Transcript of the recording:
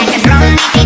and run.